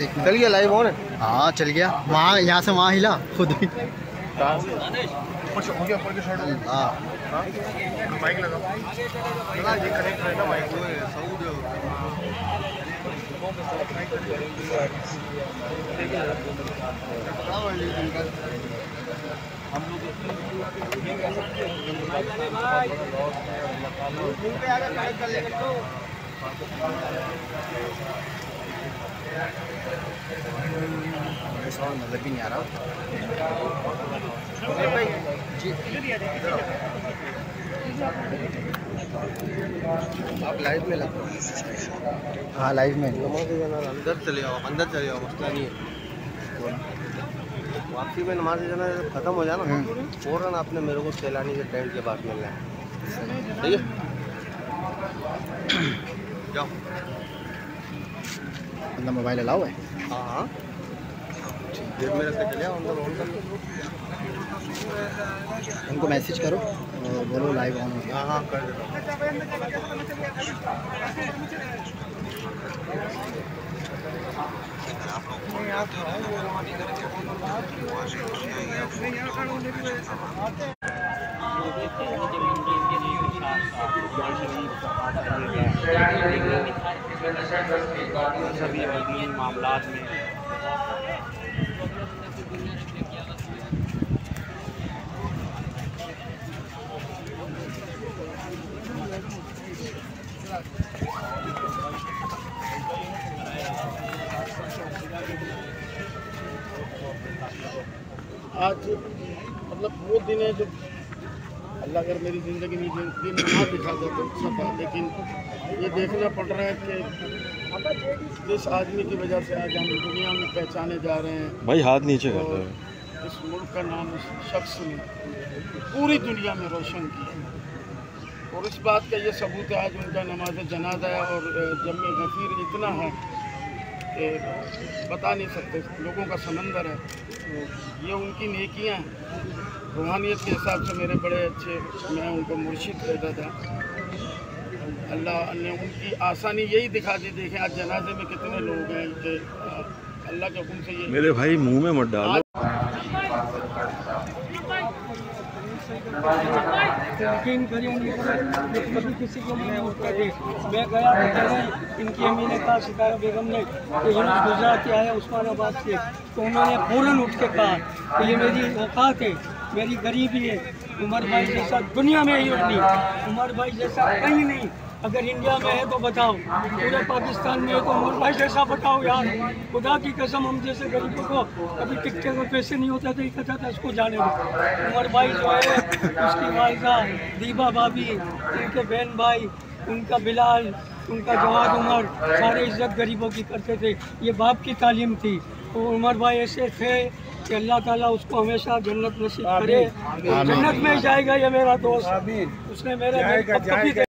چل گیا live on ہاں چل گیا۔ وہاں یہاں سے وہاں ہلا خود بھی ہاں نظر بھی نہیں آ رہا آپ لائیو میں لگو ہاں لائیو میں اندر چلے جاؤ اندر چلے جاؤ مسئلہ نہیں ہے واپسی میں نماز جانا ختم ہو جانا فوراً آپ نے میرے کو سیلانی کے ٹینٹ کے پاس ملنا ہے ٹھیک ہے جاؤ اندر موبائل الاؤ ہے ہاں ان کو میسج کرو بولو لائیو آن ہاں ہاں کر دیتا ہوں سبھی مدنی معاملات میں آج مطلب وہ دن ہے جب اللہ اگر میری زندگی میں دن دن نہ دکھاتا تو اچھا تھا لیکن یہ دیکھنا پڑ رہا ہے کہ جس آدمی کی وجہ سے آج ہم دنیا میں پہچانے جا رہے ہیں بھائی ہاتھ نیچے اس ملک کا نام اس شخص نے پوری دنیا میں روشن کیا۔ اور اس بات کا یہ ثبوت ہے آج ان کا نماز جنازہ ہے اور جمع غفیر اتنا ہے کہ بتا نہیں سکتے لوگوں کا سمندر ہے۔ یہ ان کی نیکیاں ہیں۔ روحانیت کے حساب سے میرے بڑے اچھے میں ان کو مرشد کہتا تھا۔ اللہ نے ان کی آسانی یہی دکھا دی دیکھیں آج جنازے میں کتنے لوگ ہیں کہ اللہ کے حکم سے یہ میرے بھائی منہ میں مت ڈالو۔ یقین کریں کبھی کسی کو نہیں ہوتا دیکھ جی۔ میں گیا جی، ان کی امی نے کہا، ستارہ بیگم نے، کہ ہم گجرات کے آئے، عثمان آباد سے۔ تو انہوں نے فوراً اٹھ کے کہا کہ یہ میری اوقات ہے، میری غریبی ہے۔ عمر بھائی جیسا دنیا میں ہی نہیں عمر بھائی جیسا کہیں نہیں۔ اگر انڈیا میں ہے تو بتاؤ پورے پاکستان میں ہے تو عمر بھائی جیسا بتاؤ یار۔ خدا کی قسم ہم جیسے غریبوں کو کبھی ٹکٹے کو پیسے نہیں ہوتا تھا یہ کہتا تھا اس کو جانے دو۔ عمر بھائی جو ہے اس کی والدہ دیبا بابی ان کے بہن بھائی ان کا بلال ان کا جواد عمر سارے عزت غریبوں کی کرتے تھے۔ یہ باپ کی تعلیم تھی۔ وہ عمر بھائی ایسے تھے کہ اللہ تعالیٰ اس کو ہمیشہ جنت نصیب کرے۔ جنت میں جائے گا یہ میرا دوست۔ اس نے میرے